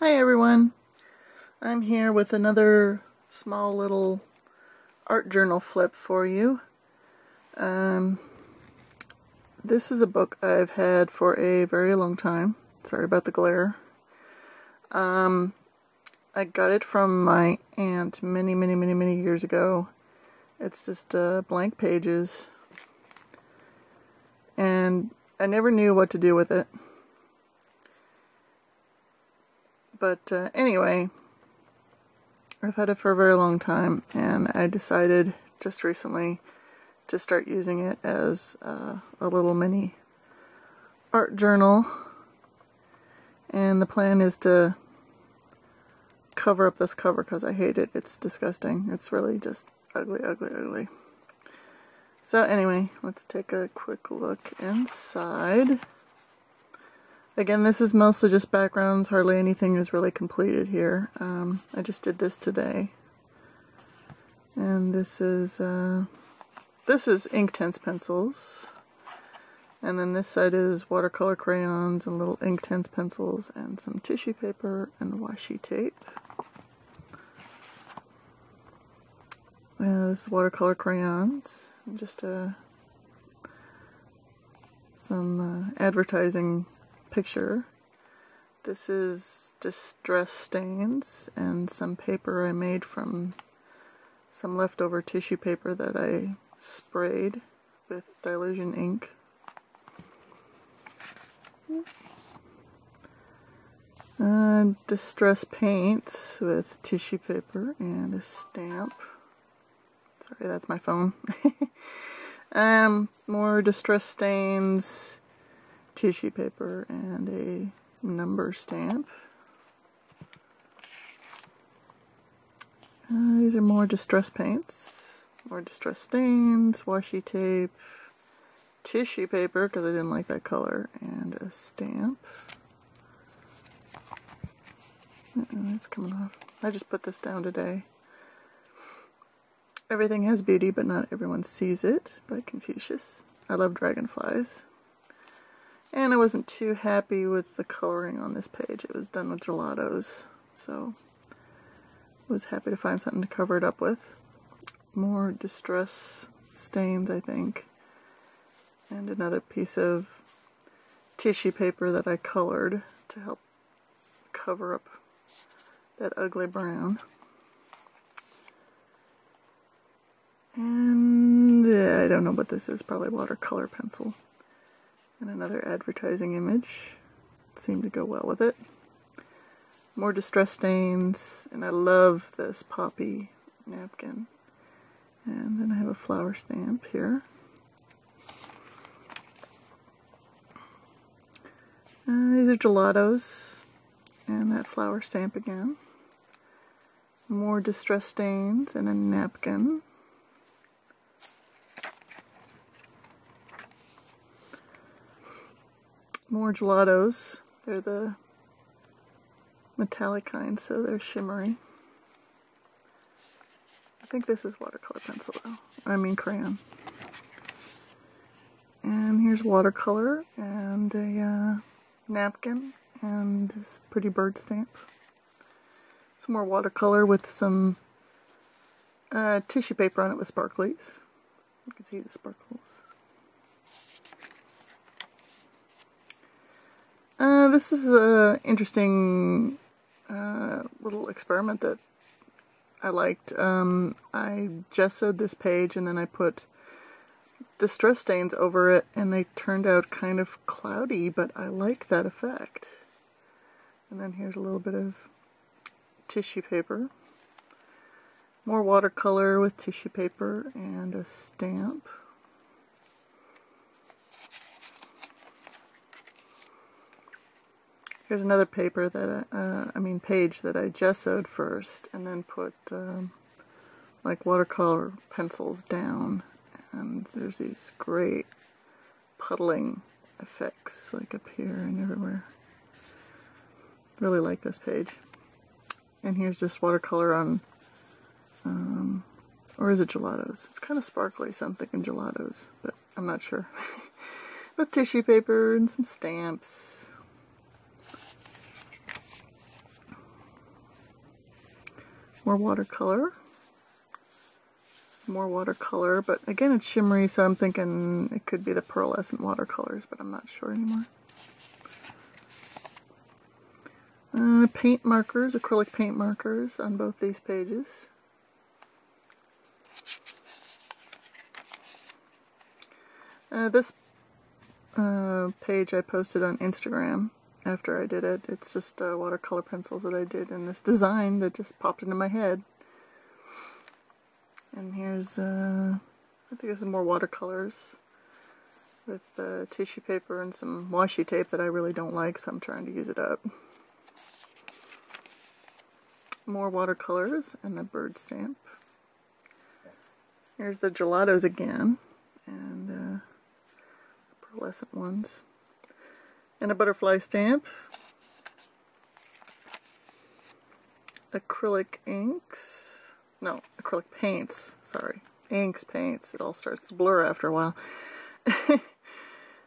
Hi everyone. I'm here with another small little art journal flip for you. Um, this is a book I've had for a very long time. Sorry about the glare. Um, I got it from my aunt many, many, many, many years ago. It's just uh, blank pages. And I never knew what to do with it. But uh, anyway, I've had it for a very long time and I decided just recently to start using it as uh, a little mini art journal. And the plan is to cover up this cover because I hate it. It's disgusting. It's really just ugly, ugly, ugly. So anyway, let's take a quick look inside. Again, this is mostly just backgrounds. Hardly anything is really completed here. Um, I just did this today. And this is, uh, this is Inktense pencils. And then this side is watercolor crayons and little Inktense pencils and some tissue paper and washi tape. Uh, this is watercolor crayons. Just uh, some uh, advertising picture. This is distress stains and some paper I made from some leftover tissue paper that I sprayed with Dylusion ink. Uh, distress paints with tissue paper and a stamp. Sorry, that's my phone. um, more distress stains, tissue paper and a number stamp. Uh, these are more distress paints, more distress stains, washi tape, tissue paper because I didn't like that color, and a stamp. Uh -oh, it's coming off. I just put this down today. Everything has beauty, but not everyone sees it by Confucius. I love dragonflies. And I wasn't too happy with the coloring on this page. It was done with gelatos, so was happy to find something to cover it up with. More distress stains, I think. And another piece of tissue paper that I colored to help cover up that ugly brown. And uh, I don't know what this is, probably watercolor pencil. And another advertising image. Seemed to go well with it. More distress stains, and I love this poppy napkin. And then I have a flower stamp here. Uh, these are gelatos, and that flower stamp again. More distress stains and a napkin. More gelatos. They're the metallic kind, so they're shimmery. I think this is watercolor pencil though. I mean crayon. And here's watercolor and a uh, napkin and this pretty bird stamp. Some more watercolor with some uh, tissue paper on it with sparklies. You can see the sparkles. Uh, this is an interesting uh, little experiment that I liked. Um, I gessoed this page and then I put distress stains over it and they turned out kind of cloudy, but I like that effect. And then here's a little bit of tissue paper. More watercolor with tissue paper and a stamp. Here's another paper that I, uh, I mean page that I gessoed first and then put um, like watercolor pencils down and there's these great puddling effects like up here and everywhere. Really like this page. And here's just watercolor on, um, or is it gelatos? It's kind of sparkly, so I'm thinking gelatos, but I'm not sure. With tissue paper and some stamps more watercolor. Some more watercolor, but again it's shimmery, so I'm thinking it could be the pearlescent watercolors, but I'm not sure anymore. Uh, paint markers, acrylic paint markers on both these pages. Uh, this uh, page I posted on Instagram after I did it. It's just uh, watercolor pencils that I did in this design that just popped into my head. And here's, uh, I think there's some more watercolors with uh, tissue paper and some washi tape that I really don't like, so I'm trying to use it up. More watercolors and the bird stamp. Here's the gelatos again, and uh, pearlescent ones. And a butterfly stamp. Acrylic inks. No, acrylic paints. Sorry. Inks, paints. It all starts to blur after a while.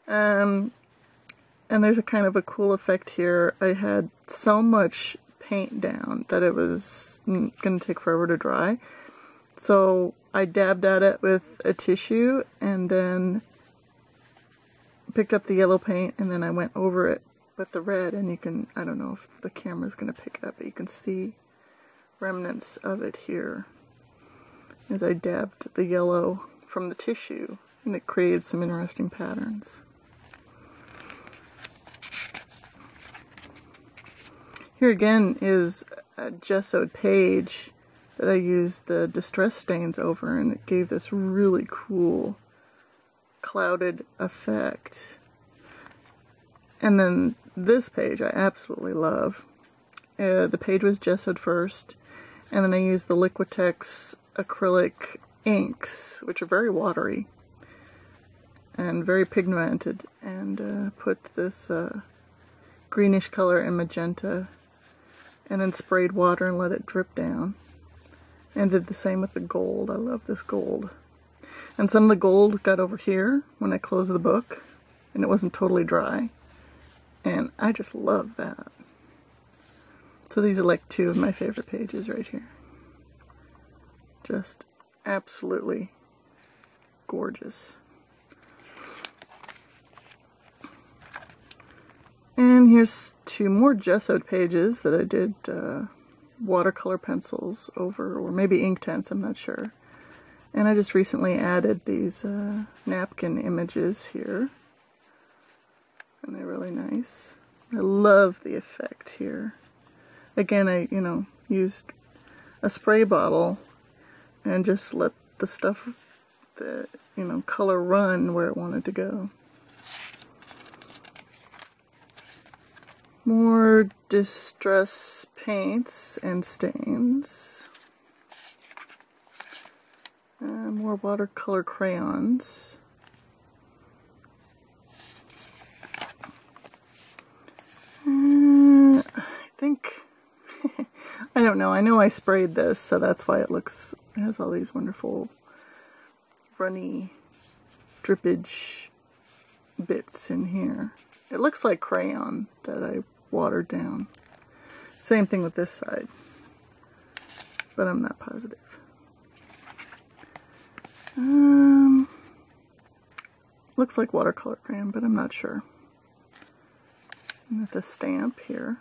um, and there's a kind of a cool effect here. I had so much paint down that it was going to take forever to dry. So I dabbed at it with a tissue and then picked up the yellow paint and then I went over it with the red and you can, I don't know if the camera's going to pick it up, but you can see remnants of it here as I dabbed the yellow from the tissue and it created some interesting patterns. Here again is a gessoed page that I used the distress stains over and it gave this really cool clouded effect. And then this page I absolutely love. Uh, the page was gessoed first, and then I used the Liquitex acrylic inks, which are very watery and very pigmented, and uh, put this uh, greenish color and magenta, and then sprayed water and let it drip down. And did the same with the gold. I love this gold. And some of the gold got over here when I closed the book and it wasn't totally dry. And I just love that. So these are like two of my favorite pages right here. Just absolutely gorgeous. And here's two more gessoed pages that I did uh, watercolor pencils over, or maybe Inktense, I'm not sure. And I just recently added these uh, napkin images here. And they're really nice. I love the effect here. Again, I, you know, used a spray bottle and just let the stuff, the, you know, color run where it wanted to go. More distress paints and stains. Uh, more watercolor crayons. Uh, I think, I don't know, I know I sprayed this, so that's why it looks, it has all these wonderful runny drippage bits in here. It looks like crayon that I watered down. Same thing with this side, but I'm not positive. Um, looks like watercolor crayon, but I'm not sure. And the stamp here.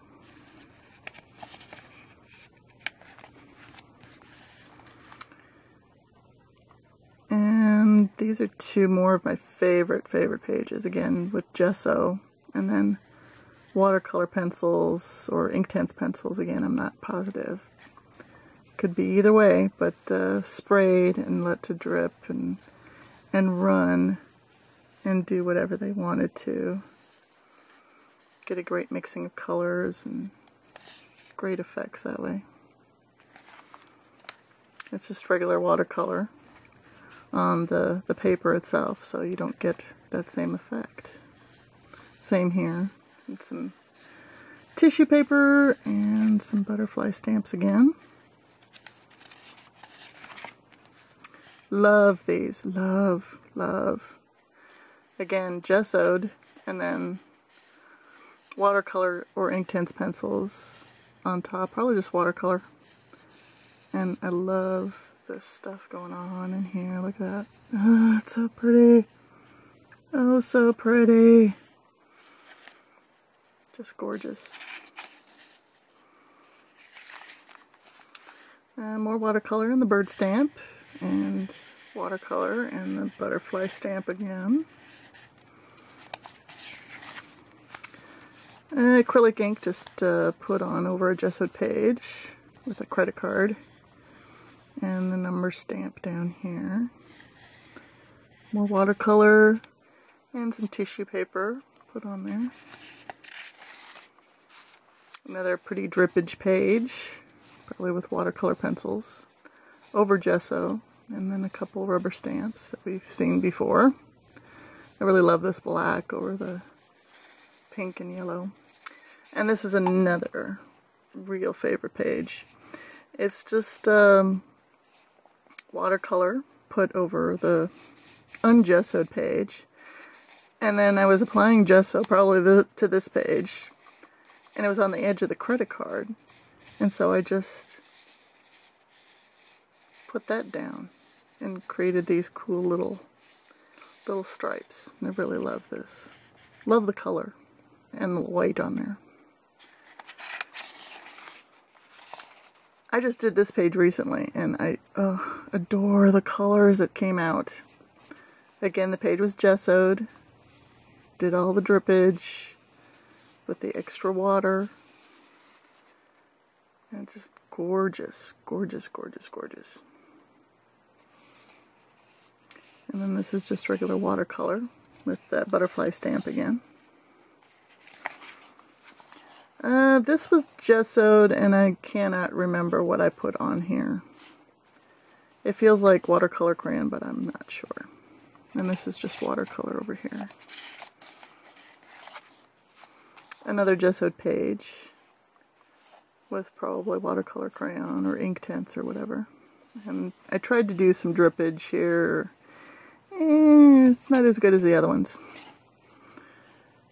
And these are two more of my favorite, favorite pages. Again, with gesso. And then watercolor pencils or Inktense pencils. Again, I'm not positive. Could be either way, but uh, sprayed and let to drip and and run and do whatever they wanted to. Get a great mixing of colors and great effects that way. It's just regular watercolor on the, the paper itself, so you don't get that same effect. Same here. And some tissue paper and some butterfly stamps again. Love these. Love, love. Again, gessoed and then watercolor or Inktense pencils on top. Probably just watercolor. And I love this stuff going on in here. Look at that. Oh, it's so pretty. Oh, so pretty. Just gorgeous. And more watercolor in the bird stamp. And watercolor and the butterfly stamp again. Uh, acrylic ink just uh, put on over a gessoed page with a credit card and the number stamp down here. More watercolor and some tissue paper put on there. Another pretty drippage page, probably with watercolor pencils, over gesso, and then a couple rubber stamps that we've seen before. I really love this black over the pink and yellow. And this is another real favorite page. It's just um, watercolor put over the ungessoed page. And then I was applying gesso probably the, to this page. And it was on the edge of the credit card. And so I just put that down and created these cool little little stripes. I really love this. Love the color and the white on there. I just did this page recently and I oh, adore the colors that came out. Again, the page was gessoed. Did all the drippage with the extra water. And it's just gorgeous, gorgeous, gorgeous, gorgeous. And then this is just regular watercolor with that butterfly stamp again. Uh, this was gessoed and I cannot remember what I put on here. It feels like watercolor crayon, but I'm not sure. And this is just watercolor over here. Another gessoed page with probably watercolor crayon or Inktense or whatever. And I tried to do some drippage here. Eh, it's not as good as the other ones.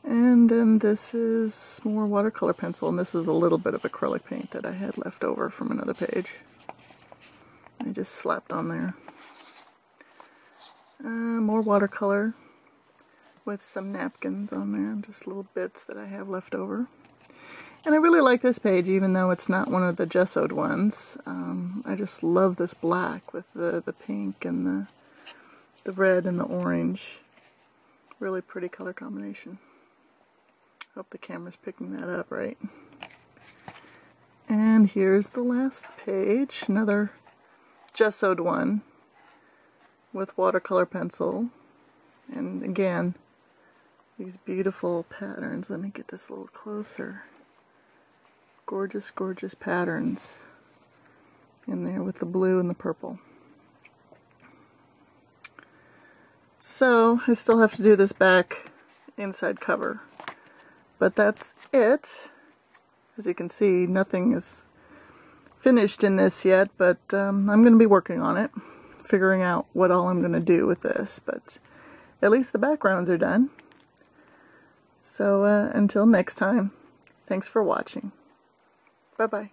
And then this is more watercolor pencil, and this is a little bit of acrylic paint that I had left over from another page. I just slapped on there. Uh, more watercolor with some napkins on there, just little bits that I have left over. And I really like this page, even though it's not one of the gessoed ones. Um, I just love this black with the, the pink and the, the red and the orange. Really pretty color combination. Hope the camera's picking that up right. And here's the last page, another gessoed one with watercolor pencil. And again, these beautiful patterns. Let me get this a little closer. Gorgeous, gorgeous patterns in there with the blue and the purple. So I still have to do this back inside cover. But that's it. As you can see, nothing is finished in this yet, but um, I'm going to be working on it, figuring out what all I'm going to do with this. But at least the backgrounds are done. So uh, until next time, thanks for watching. Bye-bye.